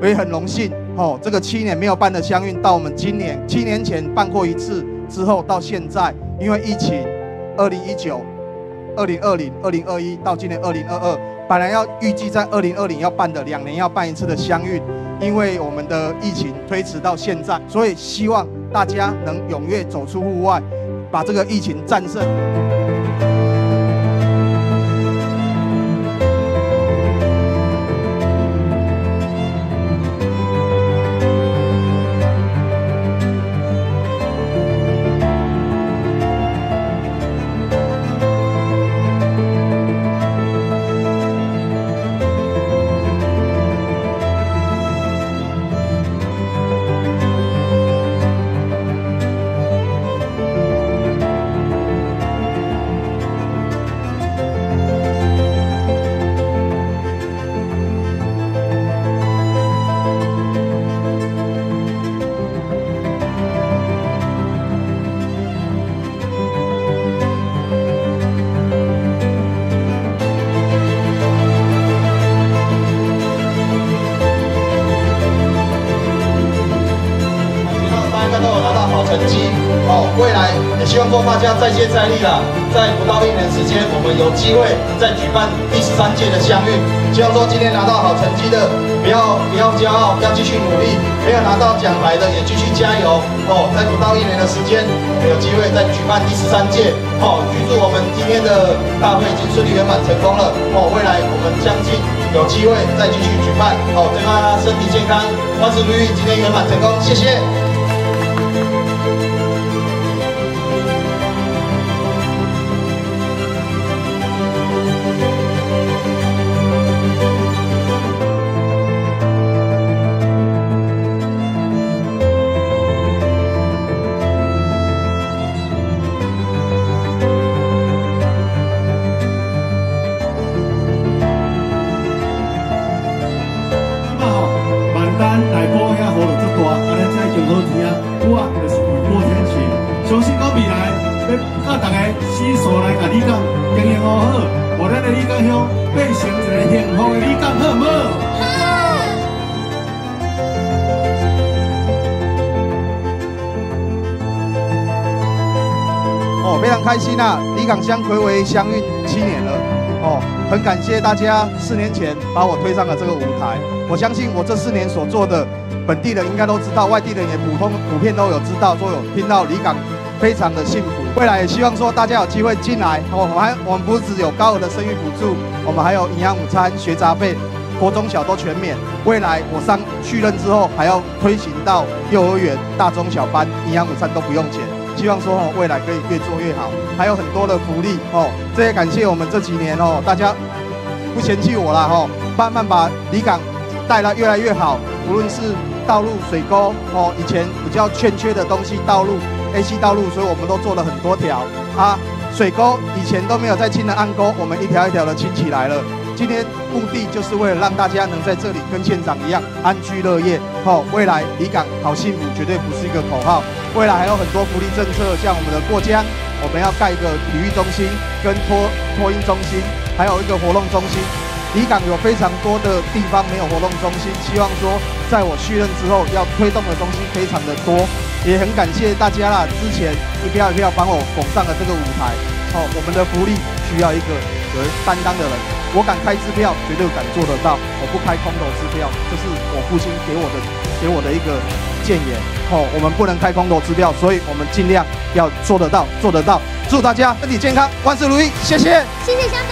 我也很荣幸哦，这个七年没有办的乡运，到我们今年七年前办过一次之后，到现在因为疫情，二零一九、二零二零、二零二一到今年二零二二，本来要预计在二零二零要办的两年要办一次的乡运，因为我们的疫情推迟到现在，所以希望大家能踊跃走出户外，把这个疫情战胜。成绩哦，未来也希望说大家再接再厉啦，在不到一年时间，我们有机会再举办第十三届的相遇。希望说今天拿到好成绩的，不要不要骄傲，要继续努力；没有拿到奖牌的，也继续加油哦。在不到一年的时间，有机会再举办第十三届哦。预祝我们今天的大会已经顺利圆满成功了哦。未来我们相信有机会再继续举办哦。祝大家身体健康，万事如意，今天圆满成功，谢谢。要教大家思索来甲你讲经营好好，我咱的李港乡变成一个幸福的李港，好唔好？好哦，非常开心啊！李港乡回为乡运七年了，哦，很感谢大家四年前把我推上了这个舞台。我相信我这四年所做的，本地人应该都知道，外地人也普通普遍都有知道，都有听到李港。非常的幸福，未来也希望说大家有机会进来。我们还我们不只有高额的生育补助，我们还有营养午餐、学杂费，国中小都全免。未来我上续任之后，还要推行到幼儿园、大中小班，营养午餐都不用钱。希望说哦，未来可以越做越好，还有很多的福利哦。这也感谢我们这几年哦，大家不嫌弃我了哈，慢慢把离港带来越来越好。无论是道路、水沟哦，以前比较欠缺的东西，道路。A C 道路，所以我们都做了很多条啊。水沟以前都没有在清的暗沟，我们一条一条的清起来了。今天目的就是为了让大家能在这里跟县长一样安居乐业。哦，未来离港好幸福，绝对不是一个口号。未来还有很多福利政策，像我们的过江，我们要盖一个体育中心跟托托婴中心，还有一个活动中心。离港有非常多的地方没有活动中心，希望说在我续任之后要推动的东西非常的多。也很感谢大家啦，之前一票一票帮我拱上了这个舞台。哦，我们的福利需要一个有担当的人，我敢开支票，绝对敢做得到。我不开空头支票，这是我父亲给我的给我的一个谏言。哦，我们不能开空头支票，所以我们尽量要做得到，做得到。祝大家身体健康，万事如意，谢谢，谢谢乡。